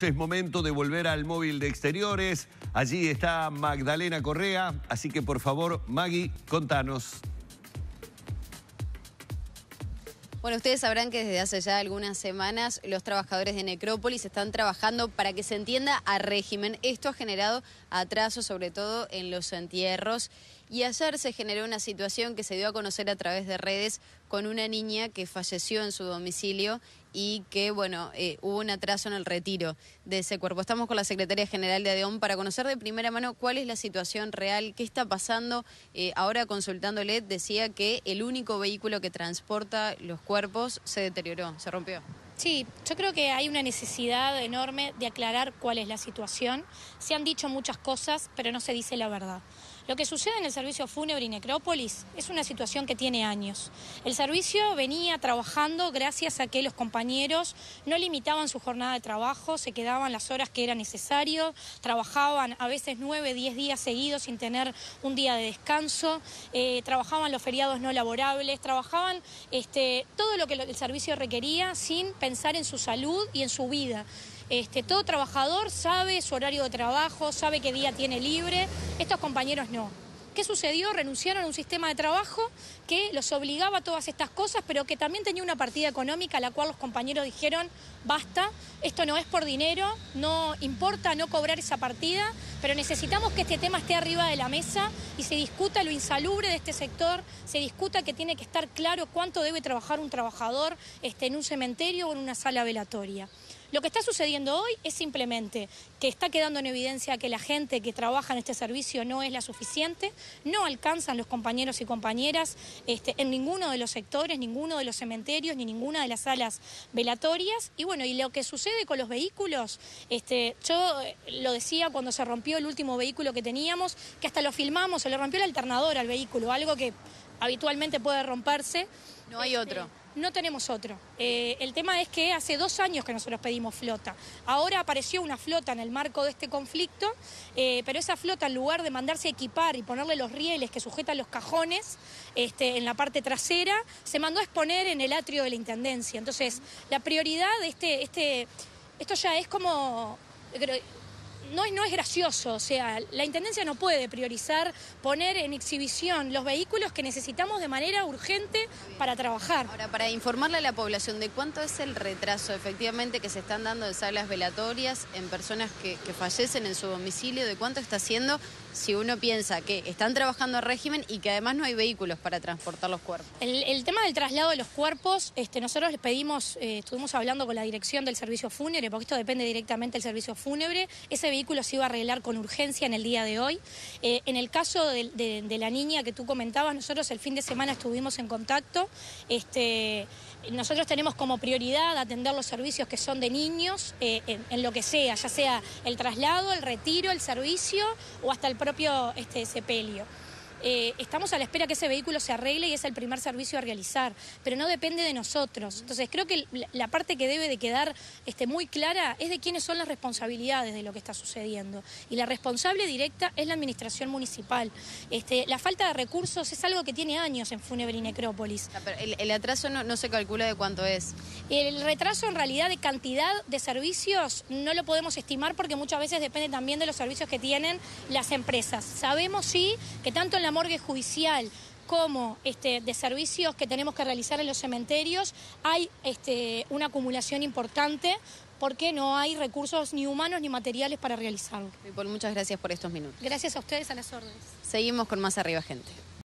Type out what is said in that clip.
Es momento de volver al móvil de exteriores. Allí está Magdalena Correa, así que por favor, Maggie, contanos. Bueno, ustedes sabrán que desde hace ya algunas semanas los trabajadores de Necrópolis están trabajando para que se entienda a régimen. Esto ha generado atrasos, sobre todo en los entierros. Y ayer se generó una situación que se dio a conocer a través de redes con una niña que falleció en su domicilio y que, bueno, eh, hubo un atraso en el retiro de ese cuerpo. Estamos con la Secretaria General de ADEON para conocer de primera mano cuál es la situación real, qué está pasando. Eh, ahora consultándole decía que el único vehículo que transporta los cuerpos se deterioró, se rompió. Sí, yo creo que hay una necesidad enorme de aclarar cuál es la situación. Se han dicho muchas cosas, pero no se dice la verdad. Lo que sucede en el servicio fúnebre y necrópolis es una situación que tiene años. El servicio venía trabajando gracias a que los compañeros no limitaban su jornada de trabajo, se quedaban las horas que era necesario, trabajaban a veces nueve, diez días seguidos sin tener un día de descanso, eh, trabajaban los feriados no laborables, trabajaban este, todo lo que el servicio requería sin pensar en su salud y en su vida. Este, todo trabajador sabe su horario de trabajo, sabe qué día tiene libre, estos compañeros no. ¿Qué sucedió? Renunciaron a un sistema de trabajo que los obligaba a todas estas cosas, pero que también tenía una partida económica a la cual los compañeros dijeron, basta, esto no es por dinero, no importa no cobrar esa partida, pero necesitamos que este tema esté arriba de la mesa y se discuta lo insalubre de este sector, se discuta que tiene que estar claro cuánto debe trabajar un trabajador este, en un cementerio o en una sala velatoria. Lo que está sucediendo hoy es simplemente que está quedando en evidencia que la gente que trabaja en este servicio no es la suficiente, no alcanzan los compañeros y compañeras este, en ninguno de los sectores, ninguno de los cementerios, ni ninguna de las salas velatorias. Y bueno, y lo que sucede con los vehículos, este, yo eh, lo decía cuando se rompió el último vehículo que teníamos, que hasta lo filmamos, se le rompió el alternador al vehículo, algo que habitualmente puede romperse. No hay otro. No tenemos otro. Eh, el tema es que hace dos años que nosotros pedimos flota. Ahora apareció una flota en el marco de este conflicto, eh, pero esa flota en lugar de mandarse a equipar y ponerle los rieles que sujetan los cajones este, en la parte trasera, se mandó a exponer en el atrio de la Intendencia. Entonces, la prioridad de este, este esto ya es como no es, no es gracioso, o sea, la Intendencia no puede priorizar poner en exhibición los vehículos que necesitamos de manera urgente para trabajar. Ahora, para informarle a la población de cuánto es el retraso efectivamente que se están dando en salas velatorias en personas que, que fallecen en su domicilio, de cuánto está haciendo si uno piensa que están trabajando a régimen y que además no hay vehículos para transportar los cuerpos. El, tema del traslado de los cuerpos, este, nosotros les pedimos, eh, estuvimos hablando con la dirección del servicio fúnebre, porque esto depende directamente del servicio fúnebre, ese vehículo se iba a arreglar con urgencia en el día de hoy. Eh, en el caso de, la niña que tú comentabas, nosotros el fin de semana estuvimos en contacto. Este, nosotros tenemos como prioridad atender los servicios que son de niños eh, en, lo que sea, ya sea el traslado, el retiro, el servicio o hasta el propio este, sepelio. Eh, estamos a la espera que ese vehículo se arregle y es el primer servicio a realizar, pero no depende de nosotros. Entonces creo que la parte que debe de quedar este, muy clara es de quiénes son las responsabilidades de lo que está sucediendo. Y la responsable directa es la administración municipal. Este, la falta de recursos es algo que tiene años en Fúnebre y Necrópolis. Ah, el, atraso no, no se calcula de cuánto es. El retraso en realidad de cantidad de servicios no lo podemos estimar porque muchas veces depende también de los servicios que tienen las empresas. Sabemos sí que tanto en la morgue judicial como este, de servicios que tenemos que realizar en los cementerios, hay este, una acumulación importante porque no hay recursos ni humanos ni materiales para realizarlo. Y por muchas gracias por estos minutos. Gracias a ustedes a las órdenes. Seguimos con más Arriba Gente.